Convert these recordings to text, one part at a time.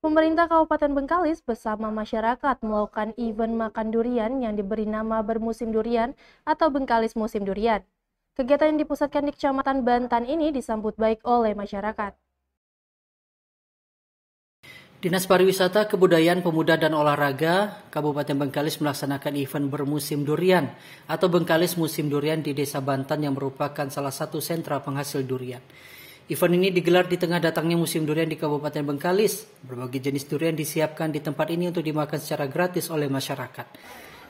Pemerintah Kabupaten Bengkalis bersama masyarakat melakukan event makan durian yang diberi nama Bermusim Durian atau Bengkalis Musim Durian. Kegiatan yang dipusatkan di Kecamatan Bantan ini disambut baik oleh masyarakat. Dinas Pariwisata, Kebudayaan, Pemuda dan Olahraga Kabupaten Bengkalis melaksanakan event bermusim durian atau Bengkalis Musim Durian di Desa Bantan yang merupakan salah satu sentra penghasil durian. Event ini digelar di tengah datangnya musim durian di Kabupaten Bengkalis. Berbagai jenis durian disiapkan di tempat ini untuk dimakan secara gratis oleh masyarakat.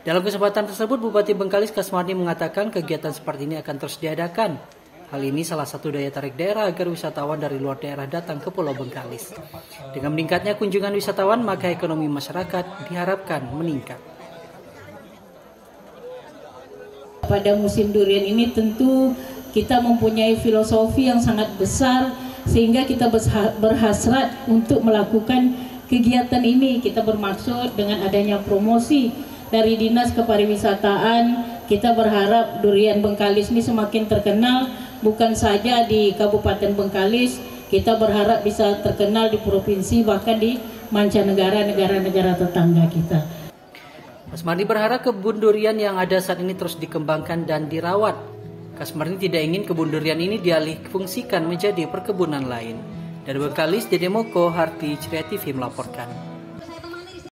Dalam kesempatan tersebut, Bupati Bengkalis Kasmarni mengatakan kegiatan seperti ini akan terus diadakan. Hal ini salah satu daya tarik daerah agar wisatawan dari luar daerah datang ke Pulau Bengkalis. Dengan meningkatnya kunjungan wisatawan, maka ekonomi masyarakat diharapkan meningkat. Pada musim durian ini tentu kita mempunyai filosofi yang sangat besar sehingga kita berhasrat untuk melakukan kegiatan ini. Kita bermaksud dengan adanya promosi dari Dinas Kepariwisataan. Kita berharap durian Bengkalis ini semakin terkenal bukan saja di Kabupaten Bengkalis kita berharap bisa terkenal di provinsi bahkan di mancanegara negara-negara tetangga kita. Mas Mardi berharap kebun durian yang ada saat ini terus dikembangkan dan dirawat Kasmarni tidak ingin kebun durian ini dialih fungsikan menjadi perkebunan lain. Dari Bengkalis, Dedemoko, Harti, Ceria TV melaporkan.